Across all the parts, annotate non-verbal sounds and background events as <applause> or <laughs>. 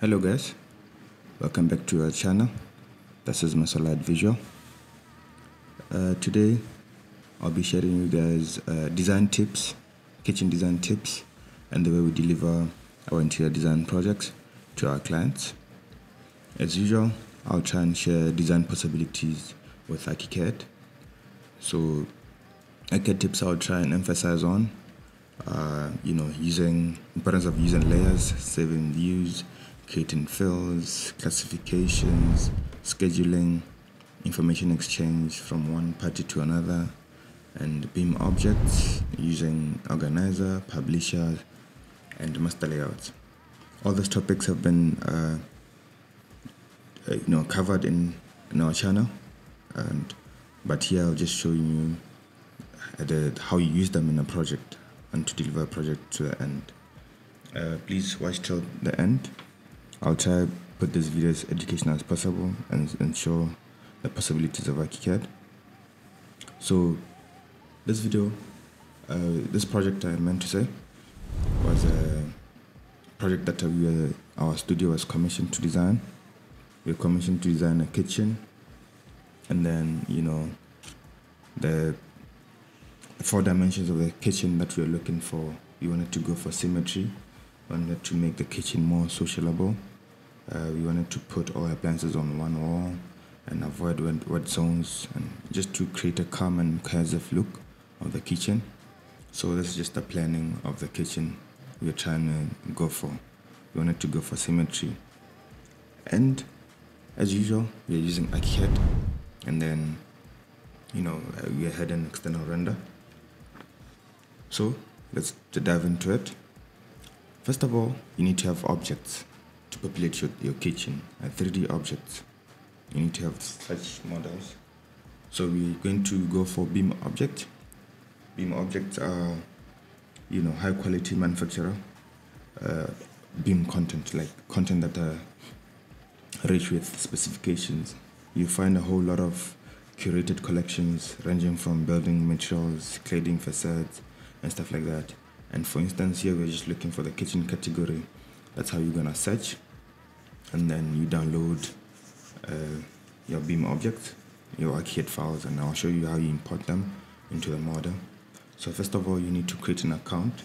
Hello guys, welcome back to our channel. This is Mesolight Visual. Uh, today I'll be sharing you guys uh, design tips, kitchen design tips, and the way we deliver our interior design projects to our clients. As usual, I'll try and share design possibilities with ArchiCAD. So ArchiCAD tips I'll try and emphasize on, uh, you know, using importance of using layers, saving views, creating fills, classifications, scheduling, information exchange from one party to another, and BIM objects using organizer, publisher, and master layouts. All those topics have been, uh, uh, you know, covered in, in our channel, and but here I'll just show you the, how you use them in a project and to deliver a project to the end. Uh, please watch till the end I'll try to put this video as educational as possible and ensure the possibilities of ArchiCAD. So this video, uh, this project I meant to say was a project that we our studio was commissioned to design. We were commissioned to design a kitchen and then, you know, the four dimensions of the kitchen that we were looking for, we wanted to go for symmetry, we wanted to make the kitchen more sociable uh, we wanted to put all appliances on one wall and avoid wet, wet zones and just to create a calm and cohesive look of the kitchen. So this is just the planning of the kitchen we're trying to go for. We wanted to go for symmetry. And as usual, we're using ArchiCAD and then, you know, uh, we had an external render. So let's dive into it. First of all, you need to have objects to populate your, your kitchen, a 3D objects. You need to have such models. So we're going to go for BIM object. BIM objects are, you know, high quality manufacturer. Uh, BIM content, like content that are rich with specifications. You find a whole lot of curated collections ranging from building materials, cladding facades, and stuff like that. And for instance, here we're just looking for the kitchen category that's how you're gonna search and then you download uh, your BIM objects your ArchiCAD files and I'll show you how you import them into the model. So first of all you need to create an account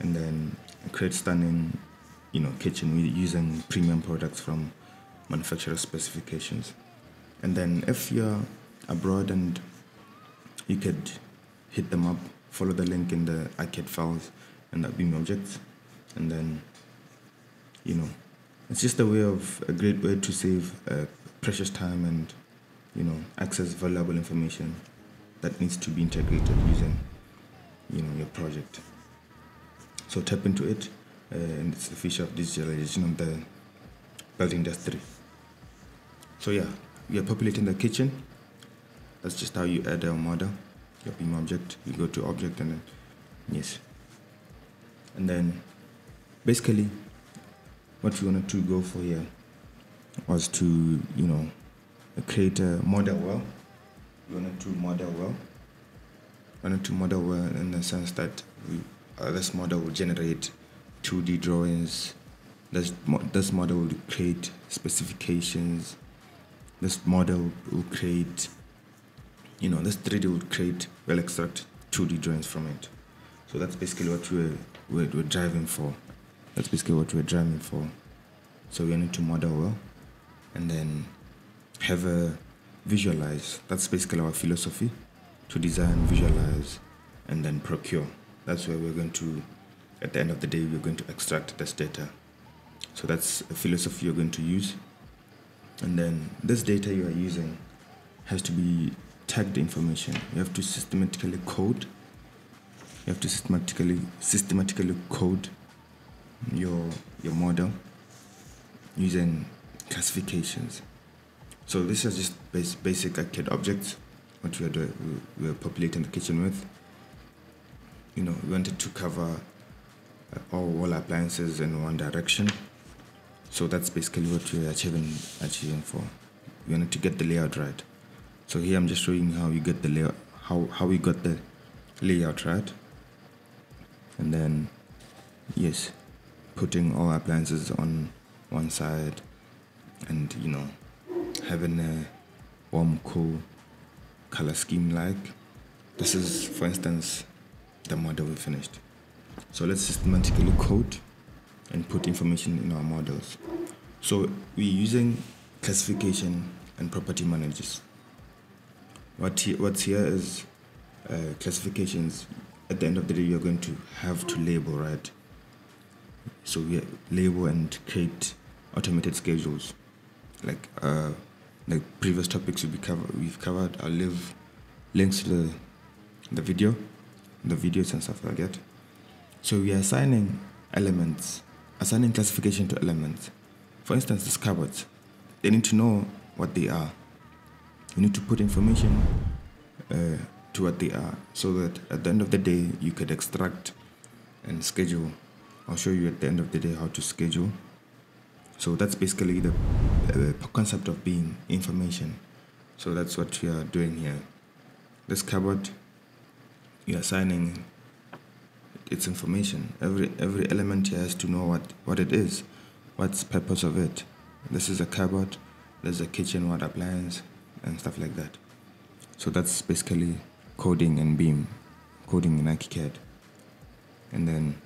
and then create stunning you know kitchen using premium products from manufacturer specifications. And then if you're abroad and you could hit them up follow the link in the ArchiCAD files and the BIM objects and then you know, it's just a way of a great way to save uh, precious time and you know access valuable information that needs to be integrated using you know your project. So tap into it, uh, and it's the feature of digitalization of the building industry. So yeah, we are populating the kitchen. That's just how you add a model, your BIM object. You go to object and then yes, and then basically what we wanted to go for here was to, you know, create a model well. We wanted to model well. We wanted to model well in the sense that we, uh, this model will generate 2D drawings. This, this model will create specifications. This model will create, you know, this 3D will create, will extract 2D drawings from it. So that's basically what we're, we're, we're driving for. That's basically what we're driving for. So we need to model well and then have a visualize. That's basically our philosophy to design, visualize, and then procure. That's where we're going to, at the end of the day, we're going to extract this data. So that's a philosophy you're going to use. And then this data you are using has to be tagged information. You have to systematically code. You have to systematically systematically code your your model using classifications. So this is just base, basic ArchiCAD objects what we are doing, we are populating the kitchen with. You know, we wanted to cover uh, all, all appliances in one direction. So that's basically what we're achieving achieving for. We wanted to get the layout right. So here I'm just showing how you get the layout how how we got the layout right. And then yes, putting all appliances on one side and you know having a warm cool color scheme like this is for instance the model we finished. So let's systematically code and put information in our models. So we're using classification and property managers. What he, what's here is uh, classifications. At the end of the day you're going to have to label right so we label and create automated schedules. Like uh, like previous topics we cover we've covered i'll leave links to the the video the videos and stuff like that. So we are assigning elements assigning classification to elements. For instance these cupboards they need to know what they are. You need to put information uh, to what they are so that at the end of the day you could extract and schedule i'll show you at the end of the day how to schedule. So that's basically the, uh, the concept of being information. So that's what we are doing here. This cupboard you're signing its information. Every every element here has to know what what it is what's purpose of it. This is a cupboard there's a kitchen water appliance and stuff like that. So that's basically coding and BIM coding in ArchiCAD. And then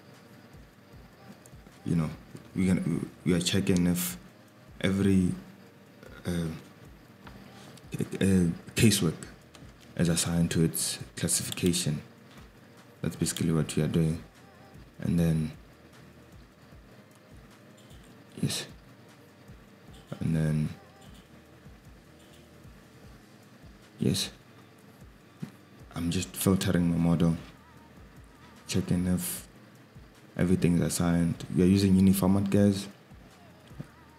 you know we can we are checking if every uh, uh, casework is assigned to its classification. That's basically what we are doing. And then yes. And then yes. I'm just filtering my model checking if everything is assigned. We are using uniformat guys.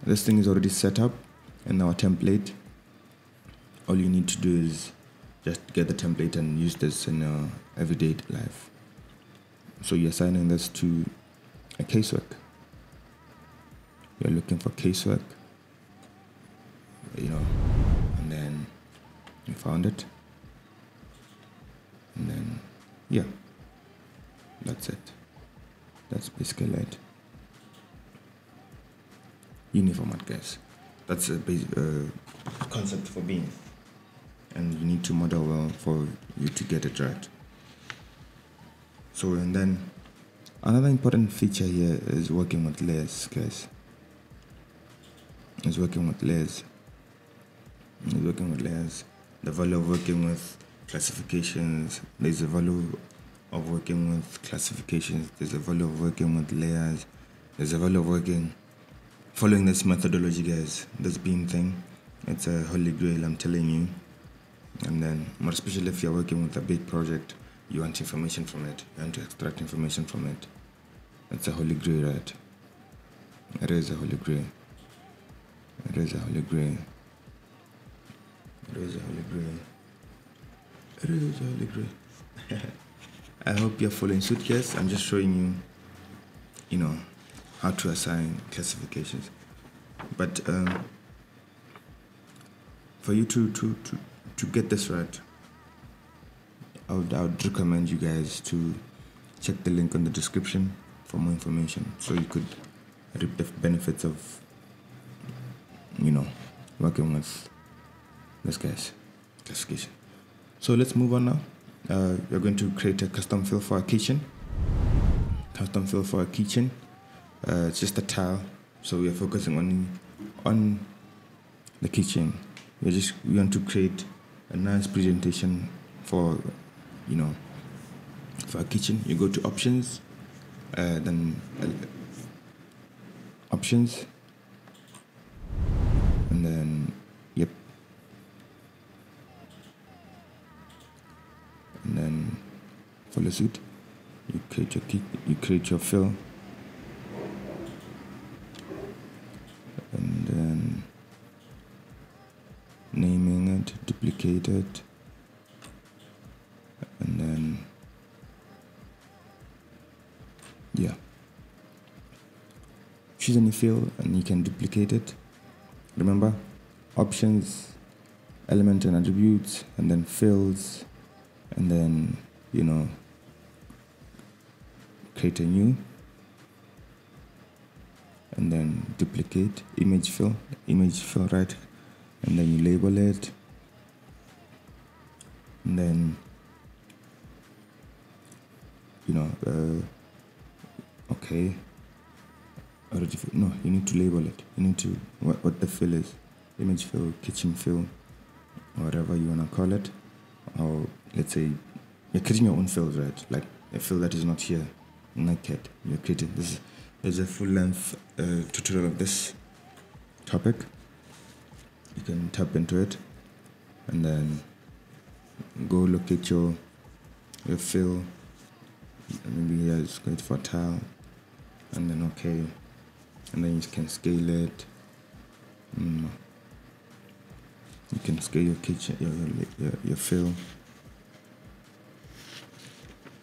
This thing is already set up in our template. All you need to do is just get the template and use this in your everyday life. So you're assigning this to a casework. You're looking for casework you know and then you found it. And then yeah that's it that's basically it uniformat guys that's a basic uh, concept for being. And you need to model well for you to get it right. So and then another important feature here is working with layers guys. Is working with layers. Is working with layers. The value of working with classifications there's a value of working with classifications. There's a value of working with layers. There's a value of working following this methodology guys this BIM thing. It's a holy grail i'm telling you. And then more especially if you're working with a big project you want information from it. You want to extract information from it. It's a holy grail right? It is a holy grail. It is a holy grail. It is a holy grail. It is a holy grail <laughs> i hope you're following suit guys i'm just showing you you know how to assign classifications. But um, for you to, to, to, to get this right I would, I would recommend you guys to check the link on the description for more information so you could reap the benefits of you know working with this guy's. Classification. So let's move on now uh, we're going to create a custom fill for our kitchen. Custom fill for our kitchen. Uh, it's just a tile. So we are focusing on on the kitchen. We just we want to create a nice presentation for you know for a kitchen. You go to options uh, then uh, options follow suit. You create your key, you create your fill. And then naming it duplicate it and then yeah. Choose any fill and you can duplicate it remember options element and attributes and then fills and then you know create a new and then duplicate image fill image fill right? And then you label it. And then you know uh, okay. No you need to label it. You need to what, what the fill is. Image fill kitchen fill whatever you want to call it. Or let's say you're creating your own fills right? Like a fill that is not here naked. You're creating this is a full length uh, tutorial of this topic. You can tap into it and then go look at your your fill. Maybe here it's good for tile and then okay. And then you can scale it. Mm. you can scale your kitchen your, your, your, your fill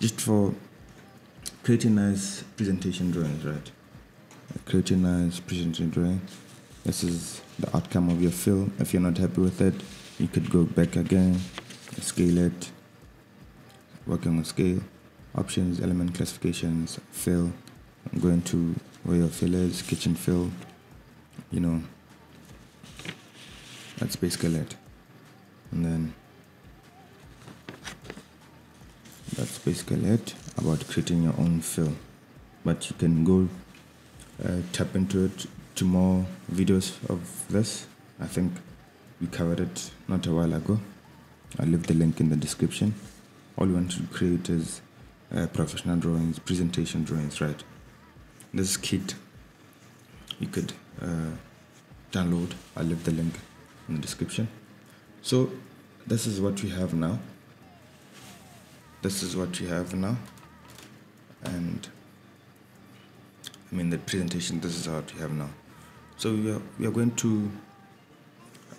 just for creating nice presentation drawings right? Creating nice presentation drawing this is the outcome of your fill if you're not happy with it you could go back again scale it. Working on scale options element classifications fill I'm going to where your fill is kitchen fill you know. That's basically it. And then that's basically it about creating your own film. But you can go uh, tap into it to more videos of this. I think we covered it not a while ago. I'll leave the link in the description. All you want to create is uh, professional drawings presentation drawings right? This kit you could uh, download. I'll leave the link in the description. So this is what we have now this is what we have now. And I mean the presentation this is what we have now. So we are, we are going to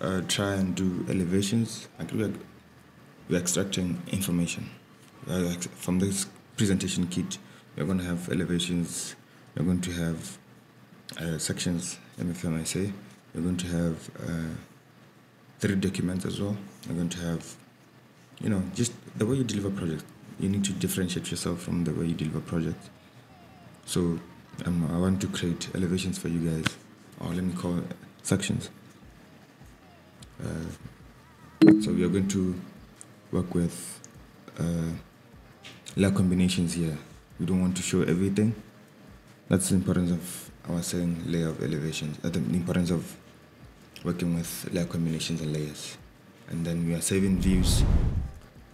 uh, try and do elevations. Like we are, we're extracting information. Uh, from this presentation kit we're going to have elevations. We're going to have uh, sections say we're going to have uh, three documents as well. We're going to have you know just the way you deliver projects you need to differentiate yourself from the way you deliver projects. So um, I want to create elevations for you guys or let me call sections. Uh, so we are going to work with uh, layer combinations here. We don't want to show everything. That's the importance of our saying layer of elevations uh, the importance of working with layer combinations and layers. And then we are saving views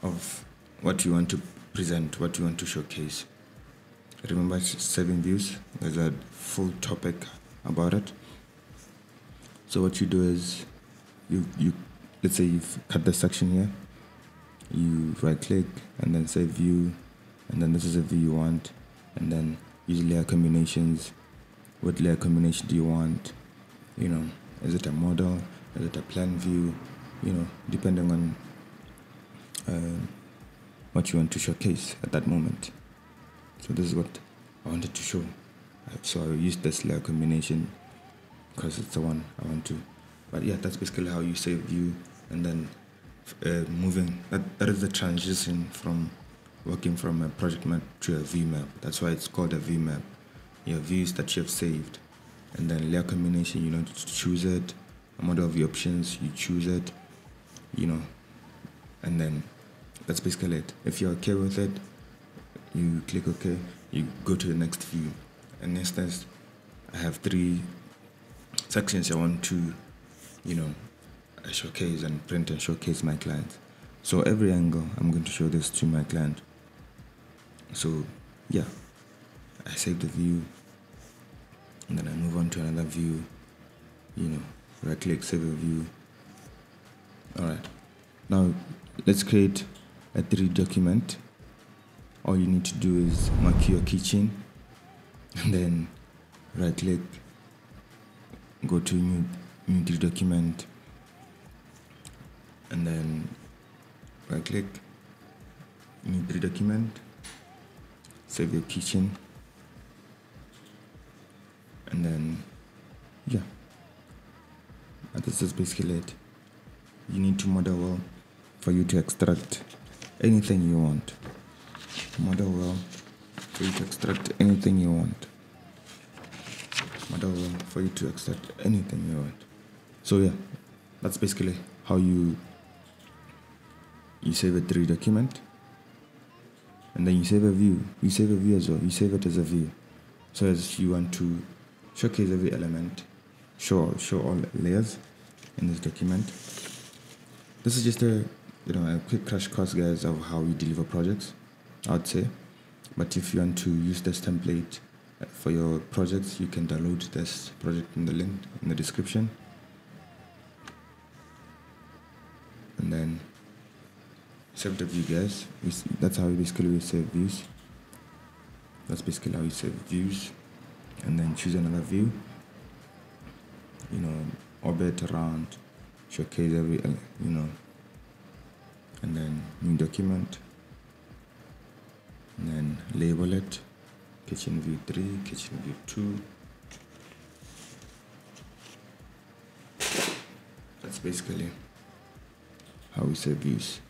of what you want to present what you want to showcase. Remember saving views there's a full topic about it. So what you do is you you let's say you've cut the section here. You right click and then say view and then this is the view you want and then use layer combinations. What layer combination do you want? You know is it a model? Is it a plan view? You know depending on uh, what you want to showcase at that moment. So this is what I wanted to show. So I used this layer combination because it's the one I want to. But yeah that's basically how you save view and then uh, moving. That, that is the transition from working from a project map to a view map. That's why it's called a view map. Your views that you have saved. And then layer combination you know to choose it. A model of your options you choose it. You know. And then that's basically it. If you're okay with it you click ok you go to the next view. And next instance i have three sections i want to you know showcase and print and showcase my clients. So every angle i'm going to show this to my client. So yeah. I save the view. And then i move on to another view. You know right click save a view. All right now let's create a 3d document. All you need to do is mark your kitchen and <laughs> then right click go to new new 3d document and then right click new 3d document save your kitchen and then yeah. This is basically it. You need to model well for you to extract anything you want model well for you to extract anything you want model well for you to extract anything you want. So yeah, that's basically how you you save a 3D document and then you save a view. You save a view as well. You save it as a view. So as you want to showcase every element, show show all layers in this document. This is just a you know a quick crash course guys of how we deliver projects, I'd say. But if you want to use this template uh, for your projects, you can download this project in the link in the description. And then save the view guys. That's how we basically save views. That's basically how you save views. And then choose another view. You know, orbit around, showcase every, uh, you know, and then new document and then label it kitchen view 3 kitchen view 2 that's basically how we save views.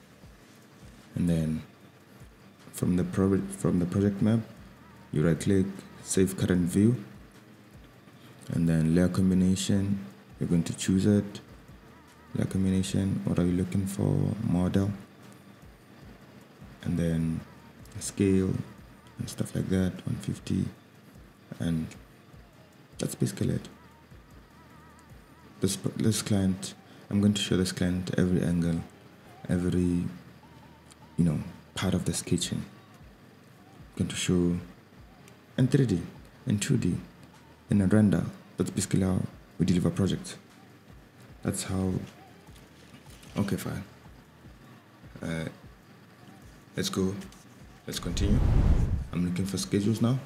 And then from the pro from the project map you right click save current view. And then layer combination you're going to choose it layer combination what are you looking for model? And then scale and stuff like that 150 and that's basically it. This this client I'm going to show this client every angle every you know part of this kitchen. I'm going to show in 3D in 2D in a render. That's basically how we deliver projects. That's how okay fine. Uh, let's go. Let's continue. I'm looking for schedules now.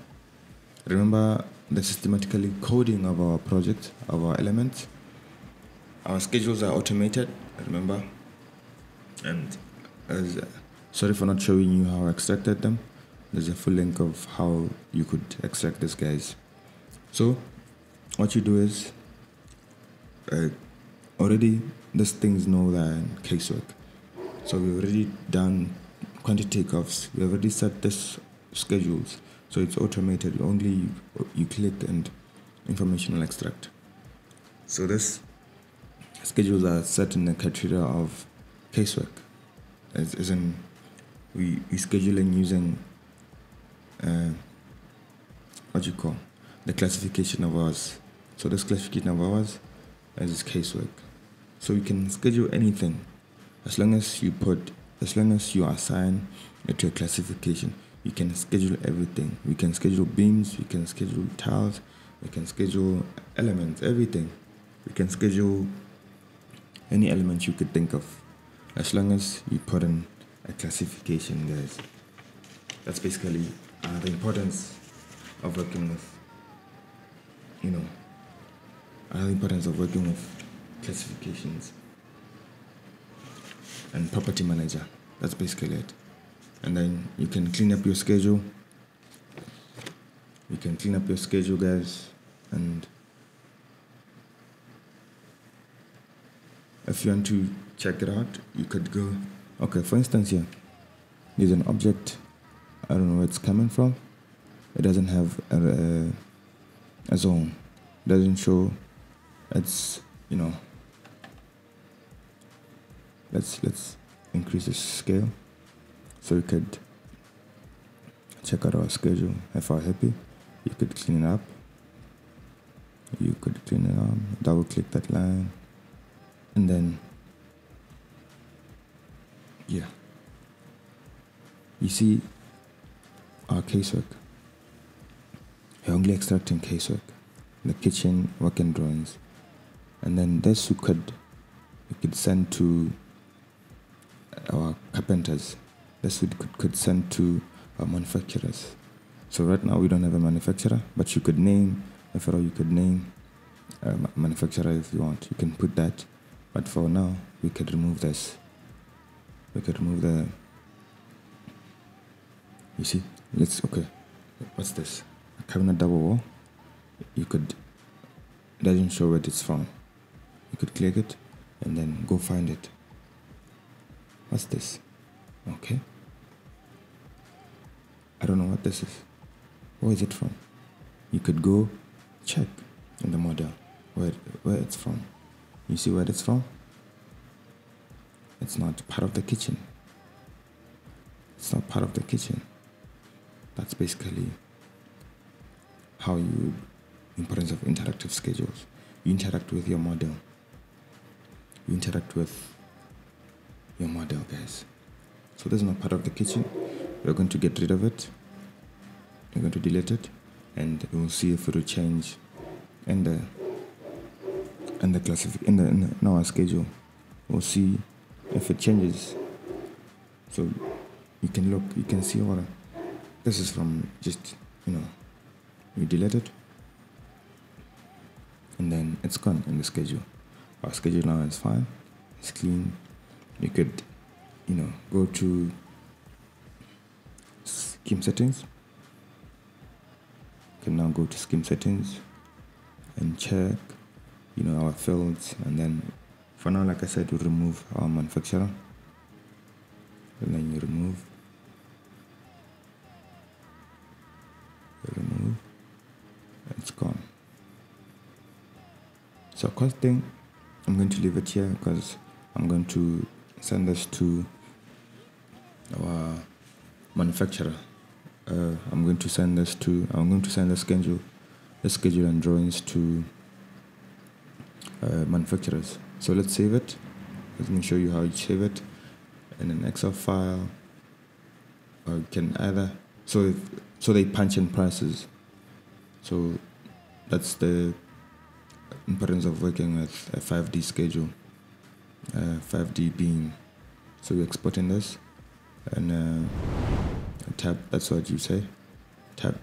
Remember the systematically coding of our project of our elements? Our schedules are automated remember? And as sorry for not showing you how i extracted them. There's a full link of how you could extract these guys. So what you do is uh, already these things know that casework so we've already done quantity takeoffs. We've already set this schedules, so it's automated. Only you, you click and information will extract. So this schedules are set in the criteria of casework, as, as in we, we scheduling using uh, what you call the classification of hours. So this classification of hours is casework. So you can schedule anything as long as you put as long as you assign it to a classification you can schedule everything. We can schedule beams we can schedule tiles we can schedule elements everything. We can schedule any element you could think of as long as you put in a classification guys. That's basically uh, the importance of working with you know uh, the importance of working with classifications and property manager. That's basically it. And then you can clean up your schedule. You can clean up your schedule, guys. And if you want to check it out, you could go. Okay, for instance, here, there's an object. I don't know where it's coming from. It doesn't have a, a, a zone. It doesn't show. It's you know let's let's increase the scale so we could check out our schedule. If we're happy you could clean it up. You could clean it up double click that line. And then yeah. You see our casework. We're only extracting casework. The kitchen working drawings. And then this we could you could send to our carpenters. This we could, could send to our manufacturers. So right now we don't have a manufacturer, but you could name, if at all you could name a manufacturer if you want. You can put that, but for now we could remove this. We could remove the. You see, let's okay. What's this? A cabinet double wall. You could. It doesn't show where it's from. You could click it, and then go find it. What's this? Okay. I don't know what this is. Where is it from? You could go check. in the model where where it's from. You see where it's from? It's not part of the kitchen. It's not part of the kitchen. That's basically how you importance of interactive schedules. You interact with your model. You interact with your model, guys. So this is not part of the kitchen. We're going to get rid of it. We're going to delete it, and we'll see if it will change in the in the classific in the in, our schedule. We'll see if it changes. So you can look, you can see what this is from. Just you know, we delete it, and then it's gone in the schedule. Our schedule now is fine. It's clean. You could, you know, go to scheme settings. You can now go to scheme settings and check, you know, our fields. And then for now, like I said, we remove our manufacturer. And then you remove. Remove. It's gone. So costing, I'm going to leave it here because I'm going to send this to our manufacturer. Uh, I'm going to send this to, I'm going to send the schedule, the schedule and drawings to uh, manufacturers. So let's save it. Let me show you how you save it in an Excel file. Or you can either, so, if, so they punch in prices. So that's the importance of working with a 5D schedule. Uh, 5D being, so we're exporting this and uh, that's what you say, tab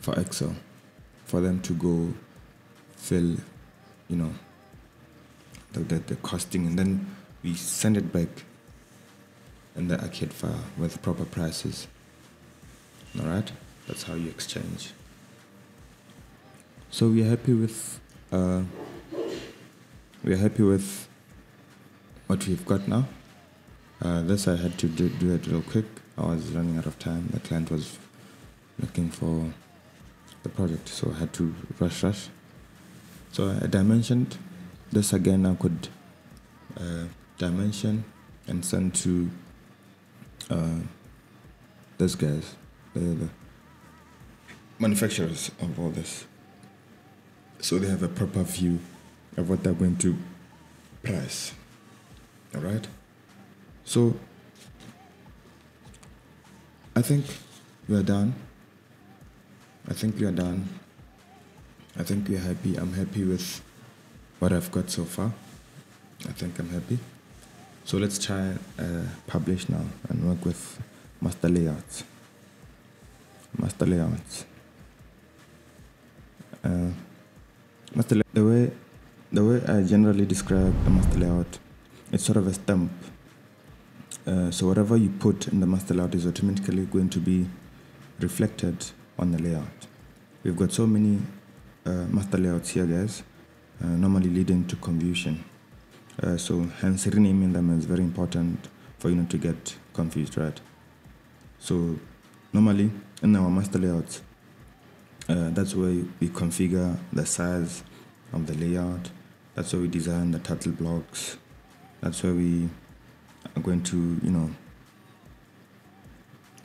for Excel, for them to go fill, you know, the, the, the costing and then we send it back in the ArchiCAD file with proper prices. All right, that's how you exchange. So we are happy with uh, we are happy with what we've got now. Uh, this I had to do, do it real quick. I was running out of time. The client was looking for the project, so I had to rush, rush. So I dimensioned this again. I could uh, dimension and send to uh, guys, the manufacturers of all this so they have a proper view of what they're going to price. All right? So I think we are done. I think we are done. I think we are happy. I'm happy with what I've got so far. I think I'm happy. So let's try uh, publish now and work with master layouts. Master layouts. Uh, master the way the way I generally describe the master layout, it's sort of a stamp. Uh, so whatever you put in the master layout is automatically going to be reflected on the layout. We've got so many uh, master layouts here, guys, uh, normally leading to confusion. Uh, so hence renaming them is very important for you not to get confused, right? So normally in our master layouts, uh, that's where we configure the size of the layout. That's where we design the title blocks. That's where we are going to, you know,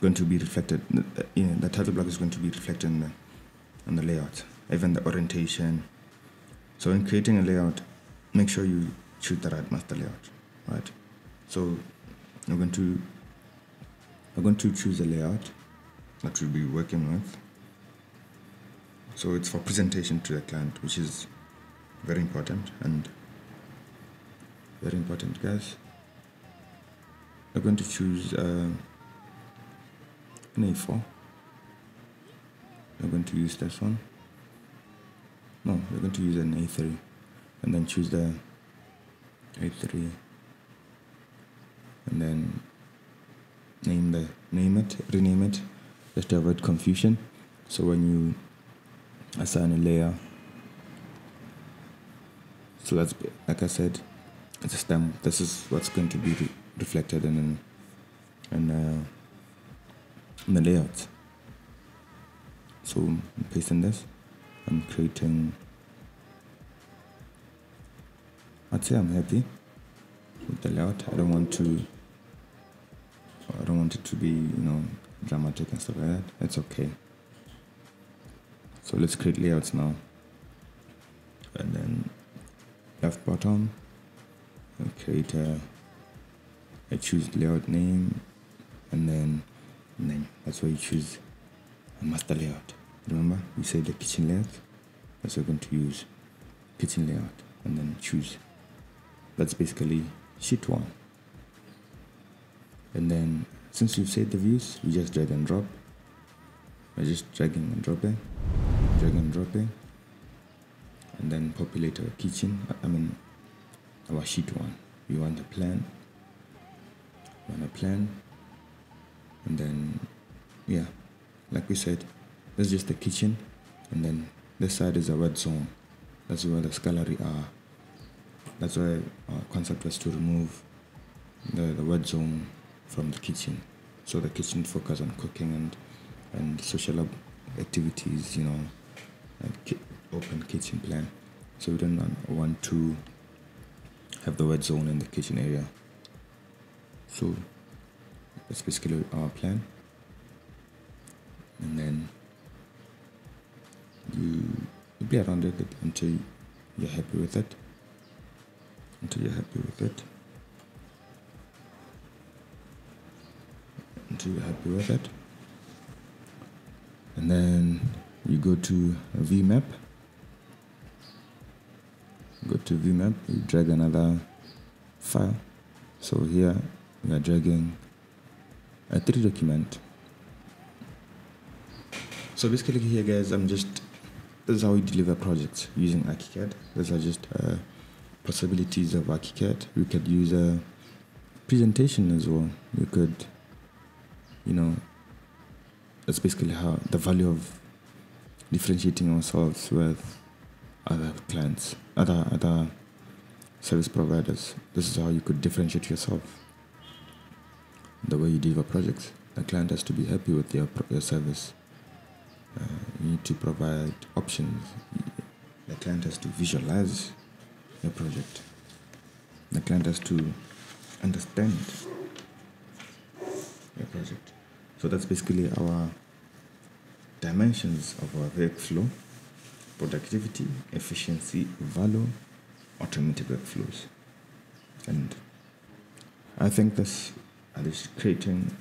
going to be reflected. You know, the title block is going to be reflected in the, in the layout, even the orientation. So in creating a layout, make sure you choose the right master layout, right? So I'm going to I'm going to choose a layout that we'll be working with. So it's for presentation to the client, which is very important and very important, guys. We're going to choose uh, an A4. We're going to use this one. No, we're going to use an A3 and then choose the A3 and then name the name it, rename it, just to avoid confusion. So when you assign a layer. So that's like I said, it's a. This is what's going to be re reflected in in, uh, in the layout. So I'm pasting this, I'm creating I'd say I'm happy with the layout. I don't want to I don't want it to be, you know, dramatic and stuff like that. It's okay. So let's create layouts now. And then left bottom, and create a, I choose layout name, and then name. That's why you choose a master layout. Remember, we said the kitchen layout. That's we're going to use kitchen layout, and then choose. That's basically sheet one. And then since we've saved the views, we just drag and drop. We're just dragging and dropping, drag and dropping, and then populate our kitchen. I mean, our sheet one. We want a plan. Want a plan, and then yeah, like we said, that's just the kitchen, and then this side is a red zone. That's where the scullery are. That's why our concept was to remove the, the red zone from the kitchen. So the kitchen focus on cooking and and social activities, you know, ki open kitchen plan. So we don't want to have the red zone in the kitchen area. So that's basically our plan. And then you be around with it until you're happy with it. Until you're happy with it. until you're happy with it. And then you go to VMap. Go to VMap, you drag another file. So here we are dragging a 3 document. So basically here guys, I'm just, this is how we deliver projects using Archicad. These are just uh, possibilities of Archicad. We could use a presentation as well. We could you know, that's basically how the value of differentiating ourselves with other clients, other other service providers. This is how you could differentiate yourself. The way you deliver projects, the client has to be happy with your your service. Uh, you need to provide options. The client has to visualize your project. The client has to understand your project. So that's basically our dimensions of our workflow productivity, efficiency, value, automated workflows. And I think this is creating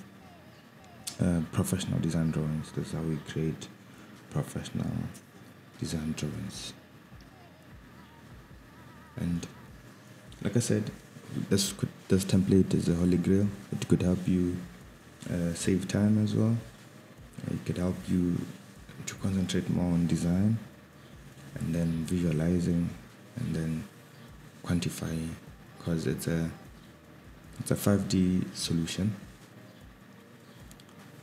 uh, professional design drawings. That's how we create professional design drawings. And like I said, this could, this template is a holy grail. It could help you uh, save time as well. It could help you to concentrate more on design and then visualizing and then quantifying because it's a it's a 5D solution.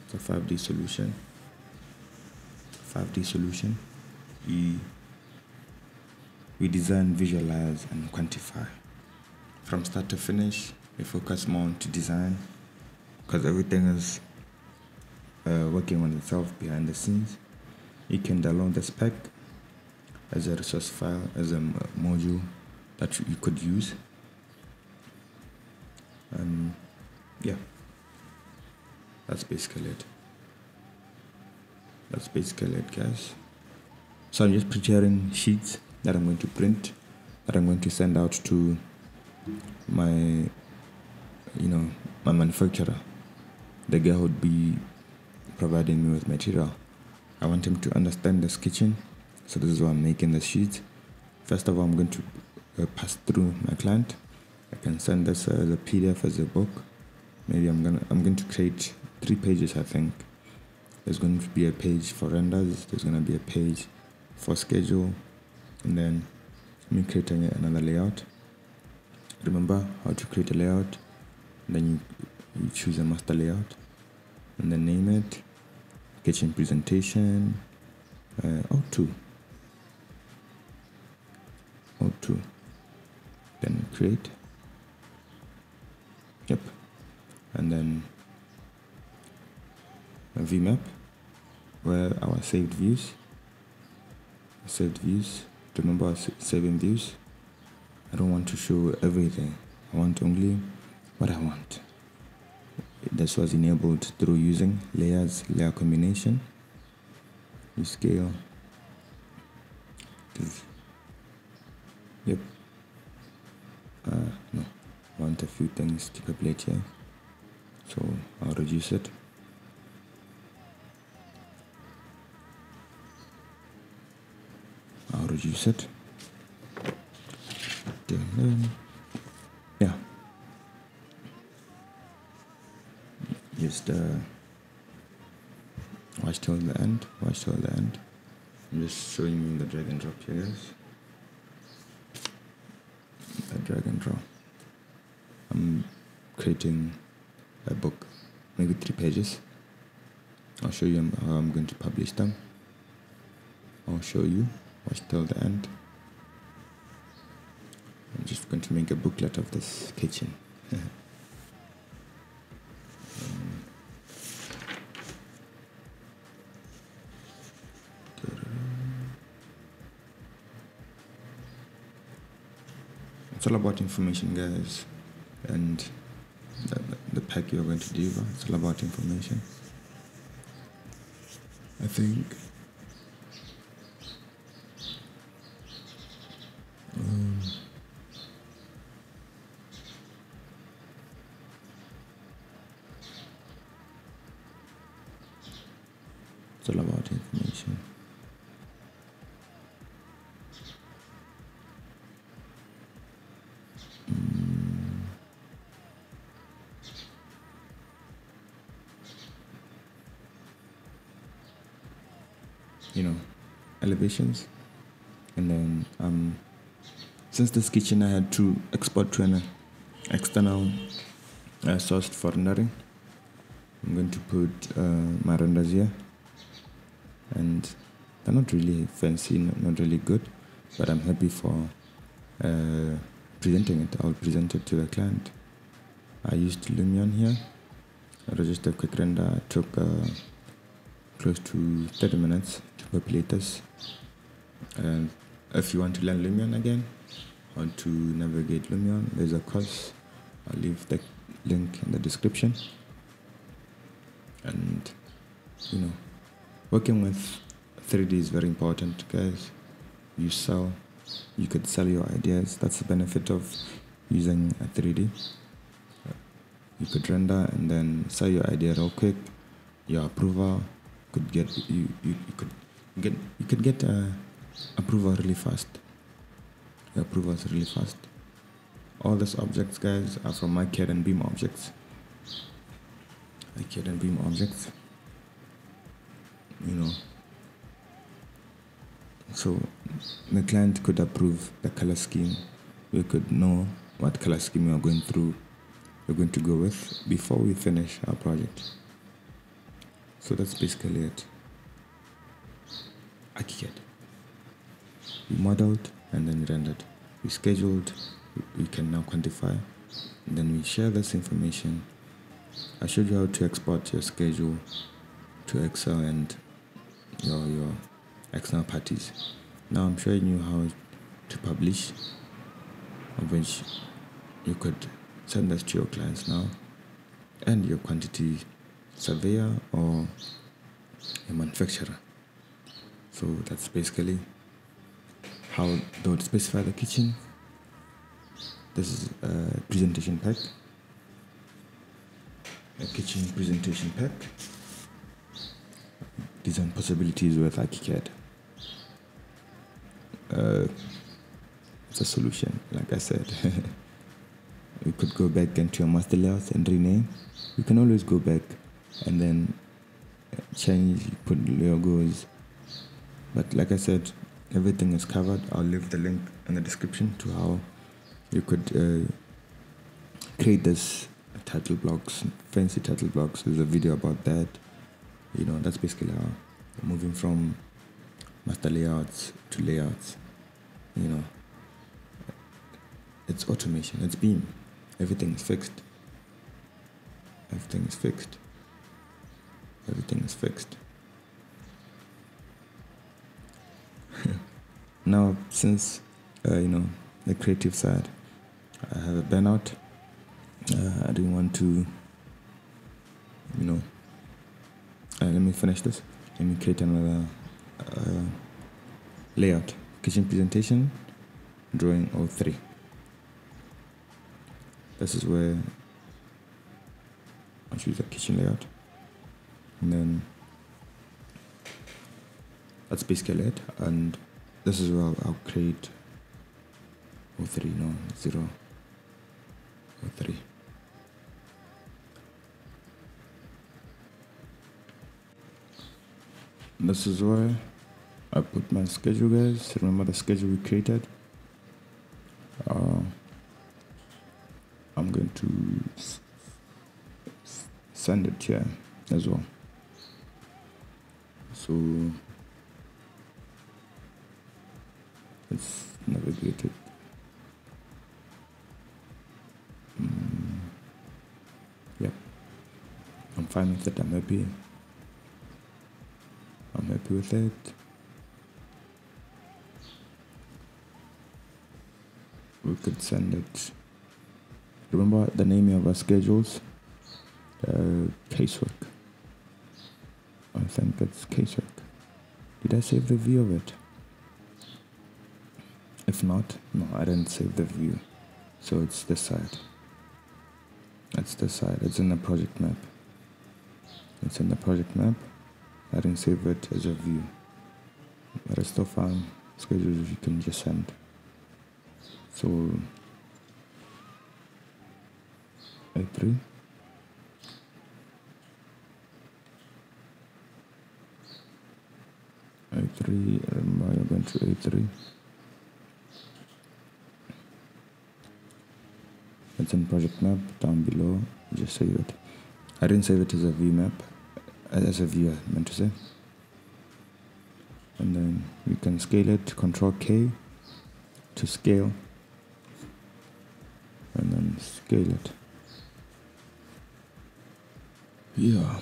It's a 5D solution. 5D solution. We we design, visualize, and quantify. From start to finish, we focus more on to design because everything is uh, working on itself behind the scenes. You can download the spec as a resource file, as a module that you could use. And yeah, that's basically it. That's basically it, guys. So I'm just preparing sheets that I'm going to print, that I'm going to send out to my, you know, my manufacturer the guy who'd be providing me with material. I want him to understand this kitchen, so this is why I'm making the sheet. First of all, I'm going to uh, pass through my client. I can send this as a PDF as a book. Maybe I'm gonna I'm going to create three pages. I think there's going to be a page for renders. There's going to be a page for schedule, and then me creating another layout. Remember how to create a layout. Then you you choose a master layout and then name it kitchen presentation uh, O2 O2 then create yep. And then a vmap where our saved views saved views remember saving views. I don't want to show everything. I want only what I want. This was enabled through using layers layer combination. Scale. Yep uh, no. Want a few things to populate here. So I'll reduce it. I'll reduce it. Then. Yeah. Just uh, watch till the end watch till the end. I'm just showing you the drag and drop here guys drag and drop. I'm creating a book maybe three pages. I'll show you um, how I'm going to publish them. I'll show you watch till the end. I'm just going to make a booklet of this kitchen <laughs> all about information guys and the, the pack you're going to deliver. It's all about information. I think you know elevations. And then um since this kitchen I had to export to an external uh, source for rendering. I'm going to put uh, my renders here. And they're not really fancy not, really good but I'm happy for uh, presenting it. I'll present it to the client. I used Lumion here. I a quick render. It took uh, close to 30 minutes to populate and if you want to learn Lumion again how to navigate Lumion there's a course. I'll leave the link in the description. And you know working with 3D is very important guys. You sell you could sell your ideas. That's the benefit of using a 3D you could render and then sell your idea real quick. Your approval could get you, you, you could get you could get uh, approval really fast. Approvals really fast. All these objects guys are from my CAD and BIM objects. My CAD and BIM objects. You know. So the client could approve the color scheme. We could know what color scheme we are going through we're going to go with before we finish our project. So that's basically it We modeled and then rendered. We scheduled we can now quantify. And then we share this information. I showed you how to export your schedule to Excel and your your external parties. Now I'm showing you how to publish of which you could send this to your clients now. And your quantity surveyor or a manufacturer so that's basically how they would specify the kitchen this is a presentation pack. A kitchen presentation pack. Design possibilities with ArchiCAD uh, it's a solution like I said. <laughs> You could go back into your master layouts and rename. You can always go back and then change put logos but like I said everything is covered. I'll leave the link in the description to how you could uh, create this title blocks fancy title blocks. There's a video about that. You know that's basically how moving from master layouts to layouts you know. It's automation. It's BIM everything is fixed. Everything is fixed. Everything is fixed now since uh, you know the creative side I have a burnout. Uh, I didn't want to you know uh, let me finish this. Let me create another uh, layout. Kitchen presentation drawing all 03 this is where I choose the kitchen layout. And then that's basically it. And this is where I'll, I'll create 03 no 0 03 this is where I put my schedule guys. Remember the schedule we created? Uh, I'm going to send it here as well. So it's navigated mm, yep I'm fine with it. I'm happy. I'm happy with it. We could send it. Remember the name of our schedules? Uh, casework. I think it's casework. Did I save the view of it if not no I didn't save the view. So it's this side. It's this side. It's in the project map. It's in the project map. I didn't save it as a view. But it's still fine schedules you can just send. So A3 A3 remember you're going to A3 in project map down below. Just save it. I didn't save it as a view map as a view I meant to say. And then you can scale it control K to scale. And then scale it. Yeah.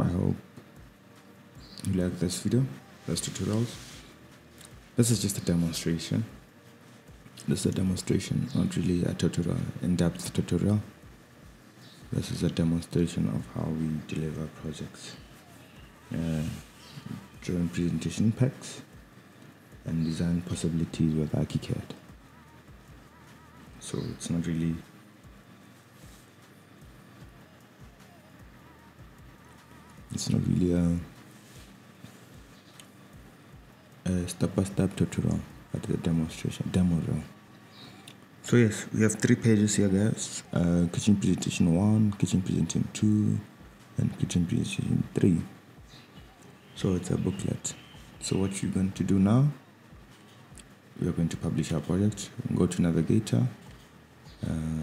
I hope you like this video this tutorials this is just a demonstration this is a demonstration not really a tutorial in-depth tutorial this is a demonstration of how we deliver projects uh, drawing presentation packs and design possibilities with ArchiCAD. So it's not really it's not really a, a step-by-step tutorial at the demonstration demo reel. So yes, we have three pages here guys. Uh, kitchen presentation 1, kitchen presentation 2 and kitchen presentation 3. So it's a booklet. So what you're going to do now we are going to publish our project go to navigator uh,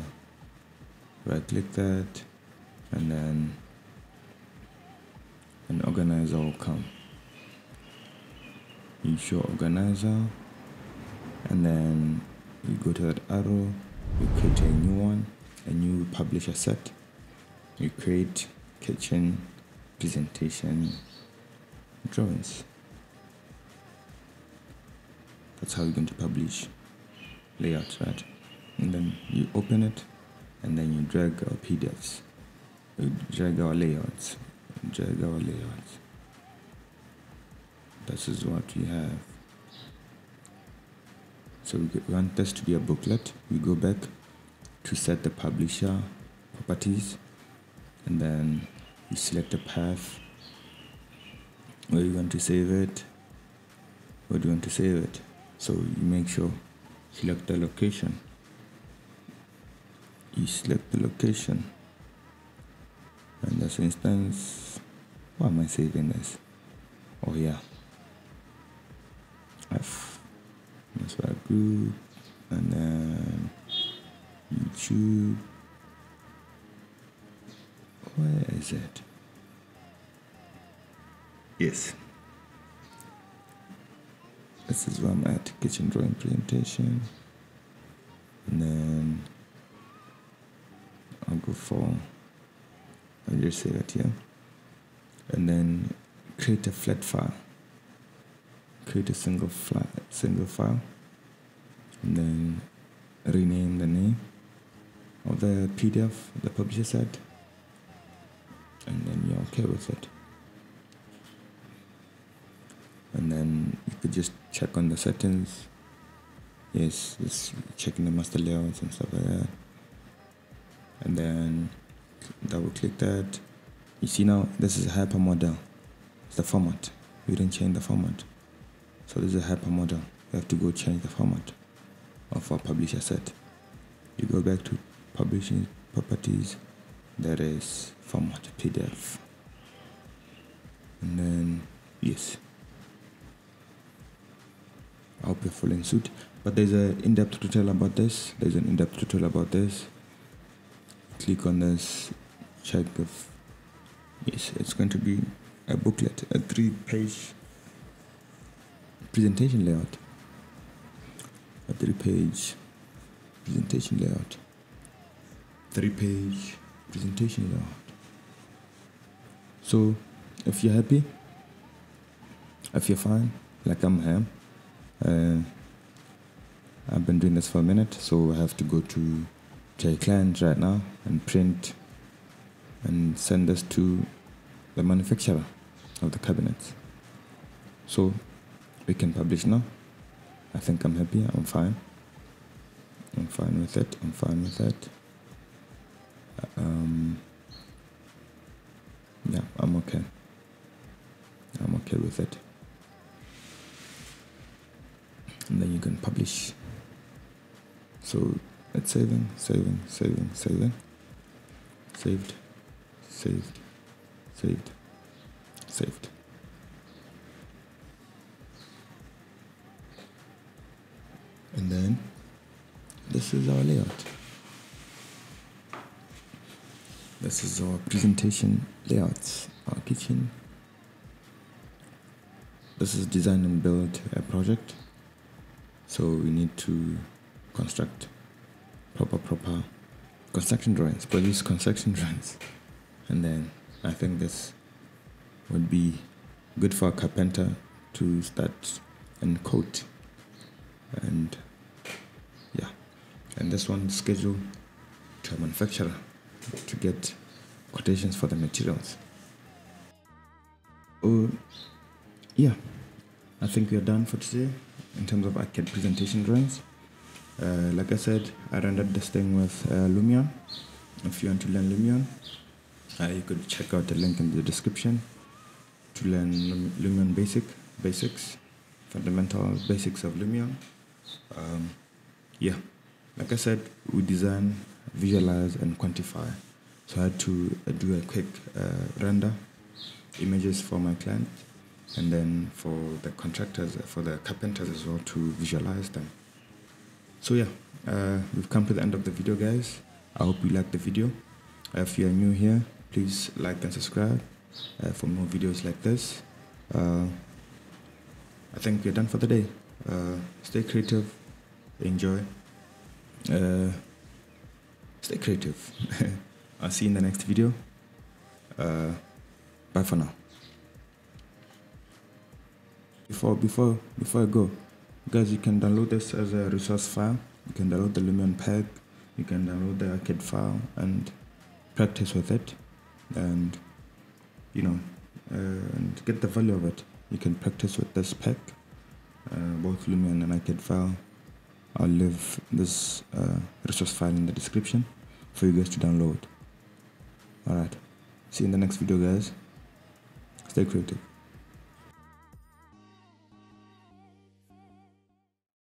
right click that and then an organizer will come you show organizer and then you go to that arrow you create a new one a new publisher set. You create kitchen presentation drawings. That's how you're going to publish layouts right? And then you open it and then you drag our PDFs you drag our layouts drag our layouts this is what we have. So we want this to be a booklet. We go back to set the publisher properties and then you select a path. Where you want to save it? Where do you want to save it? So you make sure select the location. You select the location. And this instance. Why am I saving this? Oh yeah F. That's what I group and then YouTube. Where is it? Yes. This is where I'm at. Kitchen drawing presentation. And then I'll go for I'll just save it here. And then create a flat file create a single file single file and then rename the name of the PDF the publisher said and then you're okay with it. And then you could just check on the settings. Yes just checking the master layouts and stuff like that. And then double click that. You see now this is a hypermodel it's the format. We didn't change the format so this is a hypermodel you have to go change the format of our publisher set. You go back to publishing properties there is format pdf and then yes. I hope you're following suit. But there's an in-depth tutorial about this. There's an in-depth tutorial about this. Click on this check if yes it's going to be a booklet a three page presentation layout. A three page presentation layout. Three page presentation layout. So if you're happy if you're fine like I'm here uh, I've been doing this for a minute so I have to go to to client right now and print and send this to the manufacturer of the cabinets. So we can publish now. I think I'm happy, I'm fine. I'm fine with it, I'm fine with it. Um, yeah, I'm okay. I'm okay with it. And then you can publish. So it's saving, saving, saving, saving. Saved, saved, saved, saved. And then this is our layout. This is our presentation layout, our kitchen. This is design and build a project. So we need to construct proper, proper construction drawings, produce construction <laughs> drawings. And then I think this would be good for a carpenter to start and coat. And and this one schedule to a manufacturer to get quotations for the materials. Oh, yeah, I think we are done for today in terms of ArchiCAD presentation drawings. Uh, like I said, I rendered this thing with uh, Lumion. If you want to learn Lumion, uh, you could check out the link in the description to learn Lumion basic basics, fundamental basics of Lumion. Um, yeah, like I said, we design, visualize, and quantify. So I had to uh, do a quick uh, render images for my client, and then for the contractors, for the carpenters as well to visualize them. So yeah, uh, we've come to the end of the video guys. I hope you liked the video. Uh, if you are new here, please like and subscribe uh, for more videos like this. Uh, I think we're done for the day. Uh, stay creative, enjoy, uh, stay creative. <laughs> I'll see you in the next video. bye for now. Before before before I go, Guys, you can download this as a resource file. You can download the Lumion pack. You can download the ArchiCAD file and practice with it. And, you know, uh, and get the value of it. You can practice with this pack, uh, both Lumion and ArchiCAD file. I'll leave this uh, resource file in the description for you guys to download. Alright, see you in the next video guys. Stay creative.